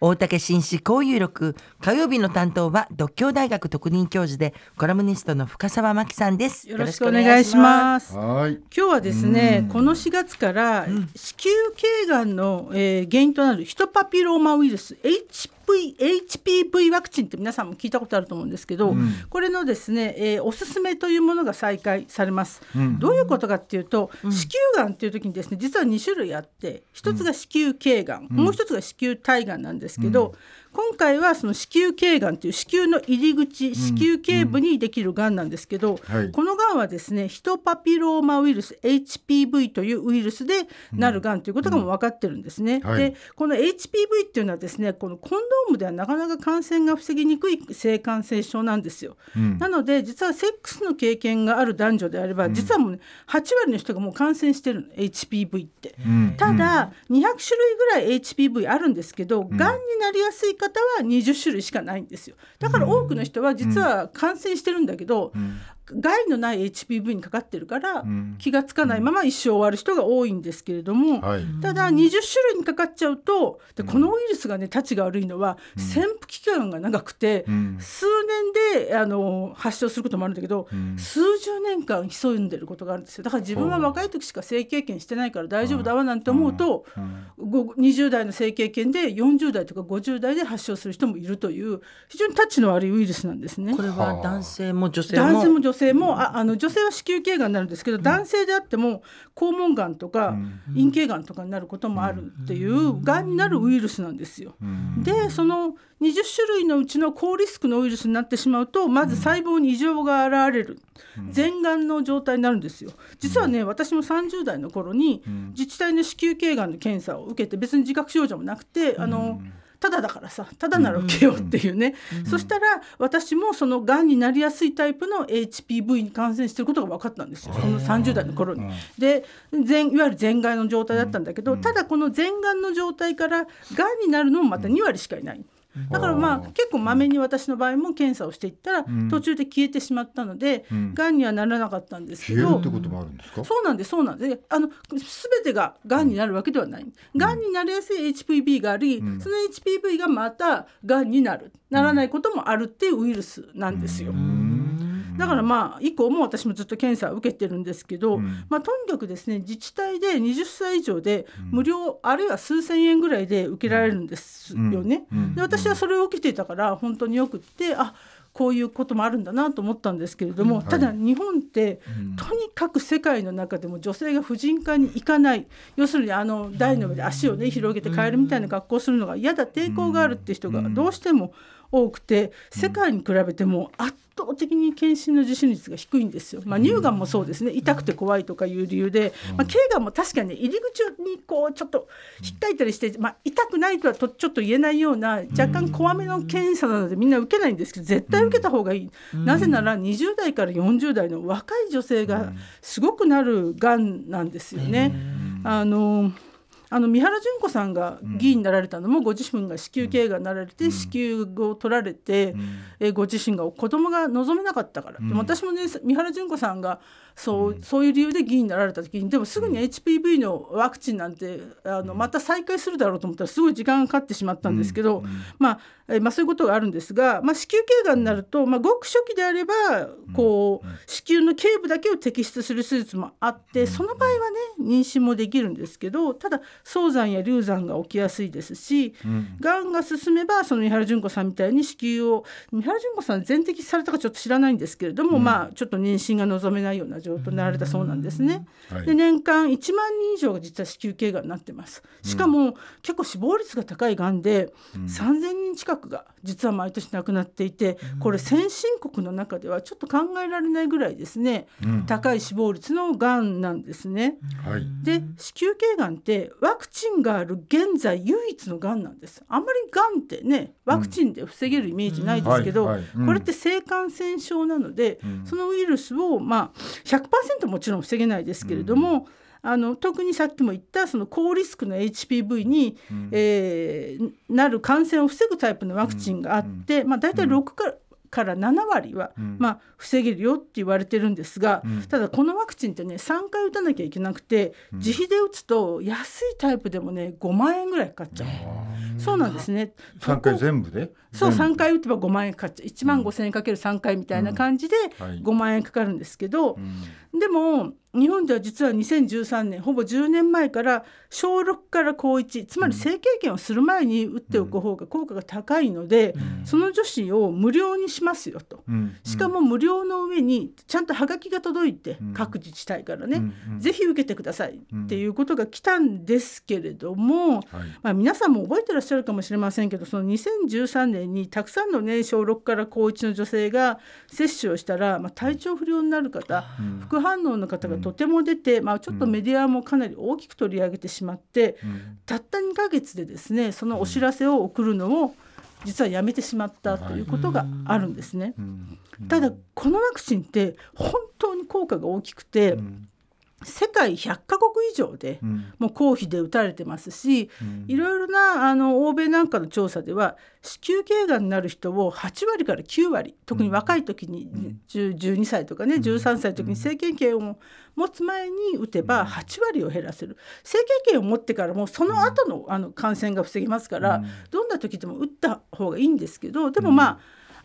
大竹紳士交友録火曜日の担当は独協大学特任教授でコラムニストの深澤真紀さんです。よろしくお願いします。はい。今日はですねこの4月から子宮頸がんの、えー原因となるヒトパピローマウイルス HV HPV ワクチンって皆さんも聞いたことあると思うんですけど、これのですね、えーおすすめというものが再開されます、どういうことかっていうと、子宮がんっていう時にですね実は2種類あって一つが子宮頸がん、もう一つが子宮体がんなんですけど、今回はその子宮頸がんっていう子宮の入り口子宮頸部にできるがんなんですけど、はい。このがんはですねヒトパピローマウイルス HPV というウイルスでなるがんということがもう分かってるんですね。はい。でこの HPV っていうのはですねこのコンドームではなかなか感染が防ぎにくい性感染症なんですよ。なので実はセックスの経験がある男女であれば、実はもう、ね、8割の人がもう感染してるの HPV って。ただ200種類ぐらい HPV あるんですけど、がんになりやすい方は20種類しかないんですよ。だから多くの人は実は感染してるんだけど、害のない HPV にかかってるから、気がつかないまま一生終わる人が多いんですけれども、はい。ただ20種類にかかっちゃうとでこのウイルスがねたちが悪いのは、潜伏期間が長くて、数年であの発症することもあるんだけど、数十年間潜んでることがあるんですよ。だから自分は若い時しか性経験してないから大丈夫だわなんて思うと、ご20代の性経験で40代とか50代で発症する人もいるという非常にタチの悪いウイルスなんですね。こ。れは男性も女性も男性も女性もああの女性は子宮頸がんになるんですけど、男性であっても肛門がんとか、陰茎がんとかになることもあるっていうがんになるウイルスなんですよ。でその20種類のうちの高リスクのウイルスになってしまうとまず細胞に異常が現れる、全がんの状態になるんですよ。実はね、私も30代の頃に自治体の子宮頸がんの検査を受けて別に自覚症状もなくて、あのただだからさただなら受けようっていうね、そしたら私もそのがんになりやすいタイプの HPV に感染してることが分かったんですよ。その30代の頃に。で全いわゆる全がんの状態だったんだけど、ただこの全がんの状態からがんになるのもまた2割しかいない。だからまあ結構まめに私の場合も検査をしていったら途中で消えてしまったので、がん。にはならなかったんですけど。消えるってこともあるんですか？そうなんですそうなんです。あの全てががんになるわけではないがん。になりやすい HPV があり、その HPV がまたがんになる。ならないこともあるっていうウイルスなんですよ。だからまあ以降も私もずっと検査を受けてるんですけど、まあ、とにかくですね自治体で20歳以上で無料、あるいは数千円ぐらいで受けられるんですよね。で私はそれを受けていたから本当によくってあこういうこともあるんだなと思ったんですけれども、ただ日本って、とにかく世界の中でも女性が婦人科に行かない。要するにあの台の上で足をね広げて帰るみたいな格好をするのが嫌だ抵抗があるって人がどうしても多くて世界に比べても圧倒的に検診の受診率が低いんですよ。まあ、乳がんもそうですね。痛くて怖いとかいう理由で、まあ、頸がんも確かに、ね、入り口にこうちょっと引っかいたりして、まあ、痛くないとはとちょっと言えないような若干怖めの検査なのでみんな受けないんですけど絶対受けた方がいい、なぜなら20代から40代の若い女性がすごくなるがんなんですよね。あのあの三原純子さんが議員になられたのも、ご自身が子宮頸がんになられて、子宮を取られて、えご自身が子供が望めなかったから、でも私もね三原純子さんがそう,、そういう理由で議員になられた時にでもすぐに HPV のワクチンなんてあのまた再開するだろうと思ったらすごい時間がかかってしまったんですけど、まあえまあ、そういうことがあるんですが、まあ、子宮頸がんになると、まあ、ごく初期であればこう子宮の頸部だけを摘出する手術もあってその場合はね妊娠もできるんですけどただ早産や流産が起きやすいですし、がんが進めばその三原純子さんみたいに子宮を三原純子さん全摘されたかちょっと知らないんですけれども、まあちょっと妊娠が望めないような状況になられたそうなんですね。はいで年間1万人以上が実は子宮頸がんになってます。しかも、結構死亡率が高いがんで、3000人近くが実は毎年亡くなっていてこれ先進国の中ではちょっと考えられないぐらいですね、高い死亡率のがんなんですね。はい。で子宮頸がんってワクチンがある現在唯一のがんなんです。あんまりがんってねワクチンで防げるイメージないですけど、これって性感染症なので、そのウイルスをまあ100%もちろん防げないですけれども、あの特にさっきも言ったその高リスクの HPV に、えーなる感染を防ぐタイプのワクチンがあって、まあ、大体6からから7割は、まあ、防げるよって言われてるんですが、ただこのワクチンってね3回打たなきゃいけなくて、自費で打つと安いタイプでもね5万円ぐらいかかっちゃう。そうなんですね。三回全部で？そう全部。3回打てば5万円かかっちゃう。1万5,000円かける3回みたいな感じではい。5万円かかるんですけど、うん。でも日本では実は2013年ほぼ10年前から小6から高1つまり性経験をする前に打っておく方が効果が高いので、その女子を無料にしますよと。うん。しかも無料の上にちゃんとハガキが届いて、うん。各自治体からね、うん。うん。ぜひ受けてくださいっていうことが来たんですけれども、はい。まあ、皆さんも覚えてらっしゃるかもしれませんけどその2013年にたくさんの、ね、小6から高1の女性が接種をしたら、まあ、体調不良になる方、うん。副反応の方がとても出て、まあ、ちょっとメディアもかなり大きく取り上げてしまって、うん。たった2ヶ月でですねそのお知らせを送るのを実はやめてしまったということがあるんですね。うん。ただこのワクチンって本当に効果が大きくて、うん世界100カ国以上でうん。もう公費で打たれてますし、うん。いろいろなあの欧米なんかの調査では子宮頸がんになる人を8割から9割特に若い時に、10 12歳とかね13歳の時に性経験を持つ前に打てば8割を減らせる。性経験を持ってからもその後のあの感染が防げますから、うん。どんな時でも打った方がいいんですけどでもまあ、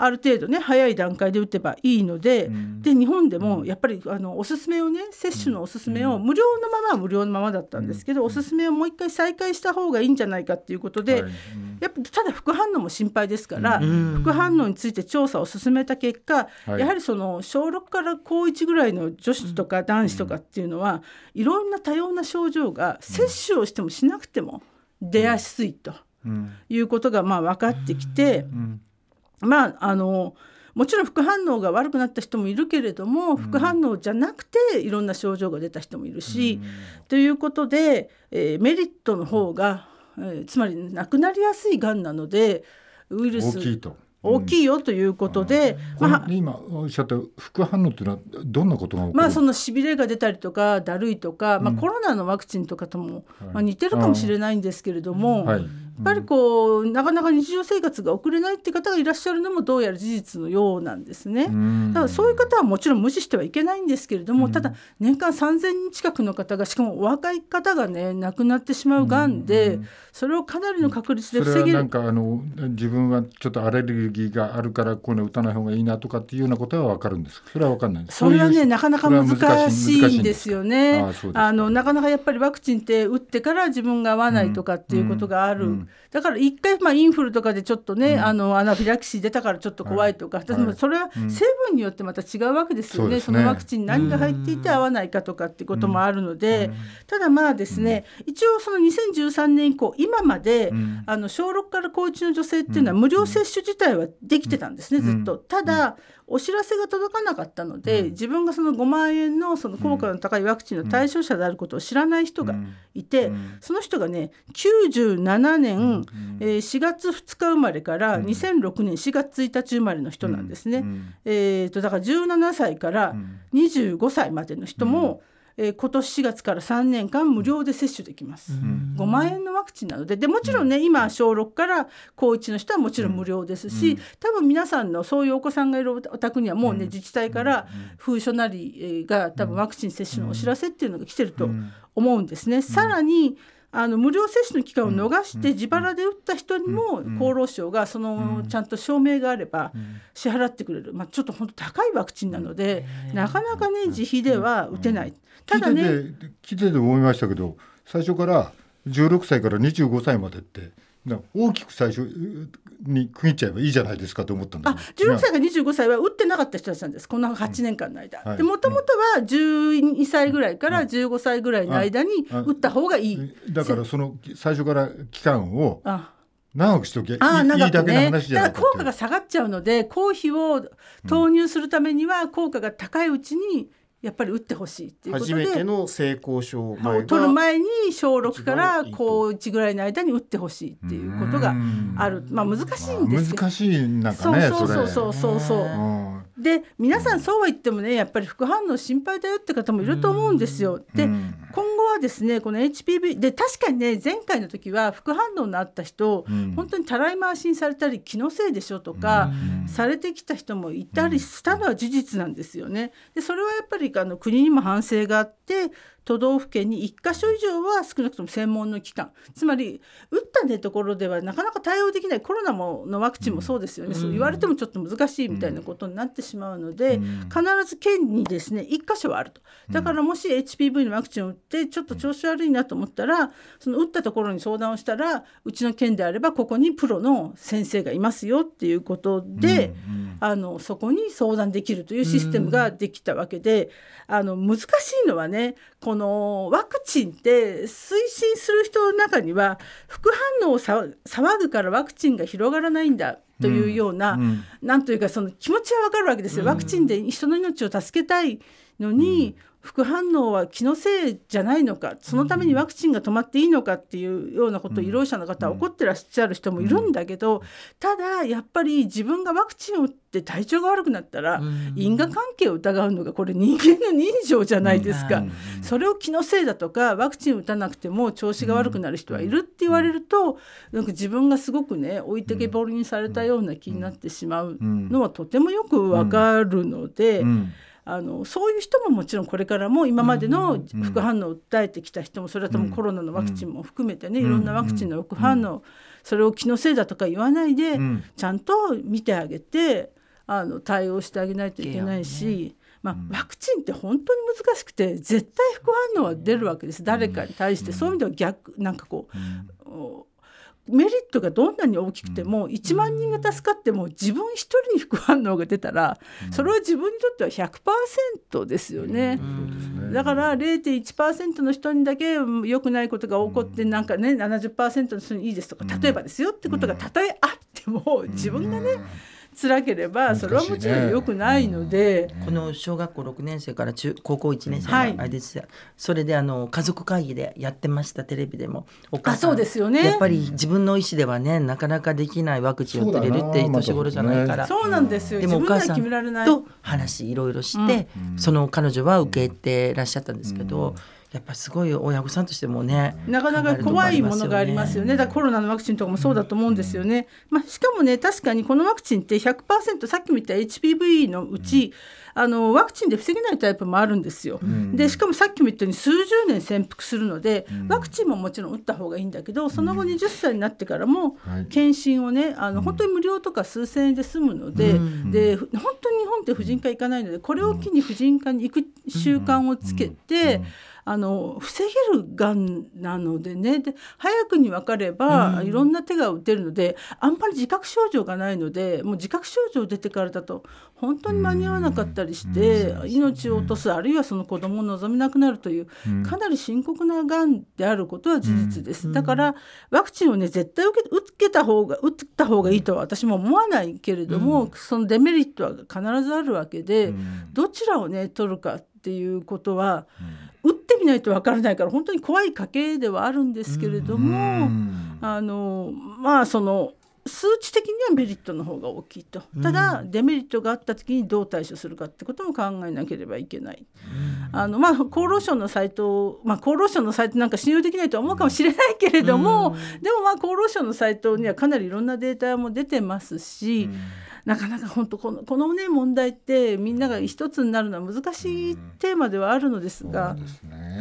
ある程度ね早い段階で打てばいいので,、うん。で日本でもやっぱりあのおすすめをね接種のおすすめを無料のままは無料のままだったんですけど、おすすめをもう一回再開した方がいいんじゃないかっていうことで、はい。やっぱただ副反応も心配ですから、ん。副反応について調査を進めた結果、はい。やはりその小6から高1ぐらいの女子とか男子とかっていうのは、いろんな多様な症状が接種をしてもしなくても出やすいとうん。いうことがまあ分かってきて、うんまああのもちろん副反応が悪くなった人もいるけれども副反応じゃなくていろんな症状が出た人もいるし、ということで、えーメリットの方が、えーつまりなくなりやすいがんなのでウイルス大きいと。大きいよということで、こまあの今おっしゃった副反応っていうのはどんなことが起こる？まあそのしびれが出たりとかだるいとか、まあ、コロナのワクチンとかとも、まあ、似てるかもしれないんですけれども、はいぱりこうなかなか日常生活が送れないって方がいらっしゃるのもどうやら事実のようなんですね。うんだからそういう方はもちろん無視してはいけないんですけれども、ただ年間3,000人近くの方がしかもお若い方がね亡くなってしまうがんで、それをかなりの確率でそれはなん防げる。かあの自分はちょっとアレルギーがあるからこういうの打たない方がいいなとかっていうようなことは分かるんですか？それは分かんないですそれはねなかなか難しいんですよね。あのなかなかやっぱりワクチンって打ってから自分が合わないとかっていうことがある。だから一回まあインフルとかでちょっとね、あのアナフィラキシー出たからちょっと怖いとか、はい。でもそれは成分によってまた違うわけですよね。そのワクチンに何が入っていて合わないかとかってこともあるので、ただまあですね、一応その2013年以降今まで、ん。あの小6から高1の女性っていうのは無料接種自体はできてたんですね、ずっと。ただ、お知らせが届かなかったので、自分がその5万円のその効果の高いワクチンの対象者であることを知らない人がいて、その人がね97年、えー4月2日生まれから2006年4月1日生まれの人なんですね。えー、とだから17歳から25歳までの人も、えー今年4月から3年間無料で接種できます。5万円のワクチンなのででもちろんね、今小6から高1の人はもちろん無料ですし、多分皆さんのそういうお子さんがいるお宅にはもうね、自治体から封書なりえーが多分ワクチン接種のお知らせっていうのが来てると思うんですね。さらにあの無料接種の期間を逃して自腹で打った人にも厚労省がそのちゃんと証明があれば支払ってくれる、まあ、ちょっと本当高いワクチンなのでなかなかね自費では打てない。ただね聞いてて思いましたけど最初から16歳から25歳までってな大きく最初に区切っちゃえばいいじゃないですかと思ったんだあけど。16歳から25歳は打ってなかった人たちなんです。この8年間の間。はい。でもともとは12歳ぐらいから15歳ぐらいの間にあ打った方がいい。だからその最初から期間をあ。長くしとけ。の長くね。話じゃないかただ効果が下がっちゃうので公費を投入するためには効果が高いうちにやっぱり打ってほしいっていうこと初めてで。の性交渉を前取るが前に小6から高1ぐらいの間に打ってほしいっていうことがある。まあ難しいんですけど。難しいなんかそうねそうそうれ。そうそうそうう。ん。で皆さんそうは言ってもねやっぱり副反応心配だよって方もいると思うんですよ。で、今後はですねこの HPV で確かにね前回の時は副反応のあった人、うん。本当にたらい回しにされたり気のせいでしょとか、されてきた人もいたりしたのは事実なんですよね。でそれはやっぱりあの国にも反省があって都道府県に1箇所以上は少なくとも専門の機関。つまり打ったねところではなかなか対応できないコロナものワクチンもそうですよね、そう言われてもちょっと難しいみたいなことになってしまうので、必ず県にですね1箇所はあると。だからもし HPV のワクチンを打ってちょっと調子悪いなと思ったらその打ったところに相談をしたらうちの県であればここにプロの先生がいますよっていうことで、あのそこに相談できるというシステムができたわけで、あの難しいのはねこのワクチンって推進する人の中には副反応をさ騒ぐからワクチンが広がらないんだというような、うんなんというかその気持ちはわかるわけですよ。ワクチンで人の命を助けたいのに、副反応は気のせいじゃないのかそのためにワクチンが止まっていいのかっていうようなことを医療者の方は怒ってらっしゃる人もいるんだけど、ただやっぱり自分がワクチンを打って体調が悪くなったら、因果関係を疑うのがこれ人間の人情じゃないですか、それを気のせいだとかワクチン打たなくても調子が悪くなる人はいるって言われると、なんか自分がすごくね置いてけぼりにされたような気になってしまうのはとてもよくわかるので。うんあのそういう人ももちろんこれからも今までの副反応を訴えてきた人もそれは多分コロナのワクチンも含めてねいろんなワクチンの副反応それを気のせいだとか言わないでん。ちゃんと見てあげてあの対応してあげないといけないし。まあ、ワクチンって本当に難しくて絶対副反応は出るわけです。誰かに対して。そういう意味では逆なんかこう、おメリットがどんなに大きくても1万人が助かっても自分一人に副反応が出たらそれは自分にとっては100%ですよね。だから0.1%の人にだけ良くないことが起こってなんかね70%の人にいいですとか例えばですよってことがたとえあっても自分がね辛ければそれはもちろん良くないので。この小学校6年生から中高校1年生はい。のあれですよ、それであの家族会議でやってましたテレビでも。お母あそうですよね。やっぱり自分の意思ではねなかなかできないワクチンを打ってれるって年頃じゃないから、そうなんですよ。でもお母さ決められない。んと話いろいろして、その彼女は受けてらっしゃったんですけど、やっぱすごい親御さんとしてもねなかなか怖いものがありますよね。だからコロナのワクチンとかもそうだと思うんですよね。まあ、しかもね確かにこのワクチンって100%さっきも言った HPV のうち、あのワクチンで防げないタイプもあるんですよ。でしかもさっきも言ったように数十年潜伏するので、ワクチンももちろん打った方がいいんだけどその後20歳になってからもはい。検診をねあの本当に無料とか数千円で済むので,、で本当に日本って婦人科行かないのでこれを機に婦人科に行く習慣をつけて。あの防げるがんなのでね。で早くに分かれば、いろんな手が打てるのであんまり自覚症状がないのでもう自覚症状出てからだと本当に間に合わなかったりして、命を落とすあるいはその子供を望めなくなるという、かなり深刻ながんであることは事実です。だからワクチンをね絶対受け受けた方が打った方がいいとは私も思わないけれども、そのデメリットは必ずあるわけで、どちらをね取るかっていうことは、打ってみないと分からないから本当に怖い家系ではあるんですけれども、あのまあその数値的にはメリットの方が大きいと。ただ、デメリットがあった時にどう対処するかってことも考えなければいけない。あのまあ、厚労省のサイト、まあ、厚労省のサイトなんか信用できないと思うかもしれないけれども、でもまあ厚労省のサイトにはかなりいろんなデータも出てますし、なかなか本当このこのね問題ってみんなが一つになるのは難しいテーマではあるのですが、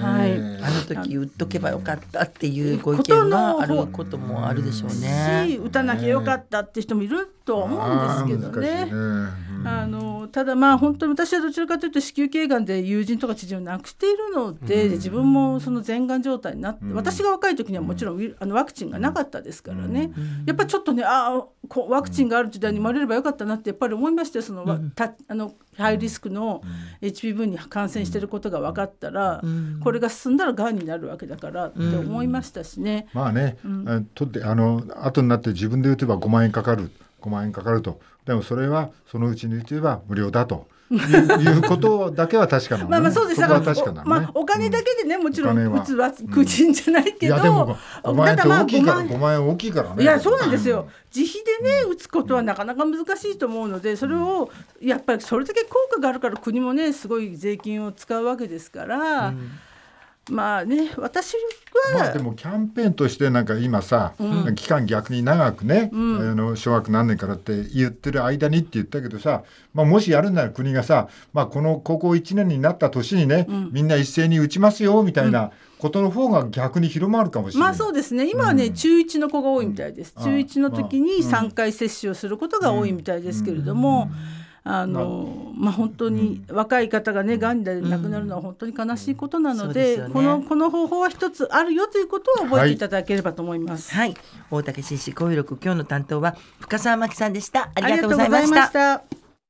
はい。あの時打っとけばよかったっていうご意見があることもあるでしょうしね。打たなきゃよかったって人もいるとは思うんですけどね。ああのただまあ本当に私はどちらかというと子宮頸がんで友人とか知人を亡くしているので、自分もその全がん状態になって、私が若い時にはもちろんあのワクチンがなかったですからね、やっぱりちょっとねああワクチンがある時代に生まれればよかったなってやっぱり思いましてその、わたあのハイリスクの HPV に感染してることが分かったら、これが進んだらがんになるわけだからって思いましたしね。まあね、あとってあの後になって自分で打てば5万円かかる5万円かかると。でもそれはそのうちに打てば無料だと。いうことだけは確かなのね。まあまあそうです。だからまあお金だけでね、もちろんお金は。打つは苦人じゃないけど、いやでも5万円って大きいからただまあ5万円大きいからね。いやそうなんですよ。自費でね打つことはなかなか難しいと思うので、それをやっぱりそれだけ効果があるから国もねすごい税金を使うわけですから。まあね私は、まあでもキャンペーンとしてなんか今さ、期間逆に長くね、あの小学何年からって言ってる間にって言ったけどさ、まあ、もしやるなら国がさ、まあ、この高校1年になった年にね、みんな一斉に打ちますよみたいなことの方が逆に広まるかもしれない。まあそうですね。今はね、中1の子が多いみたいです、中1の時に3回接種をすることが多いみたいですけれども、あのまあ本当に若い方がねがん。で亡くなるのは本当に悲しいことなので,、そうですよね。このこの方法は一つあるよということを覚えていただければと思います。はい。大竹紳士交友録今日の担当は深澤真紀さんでした。ありがとうございました。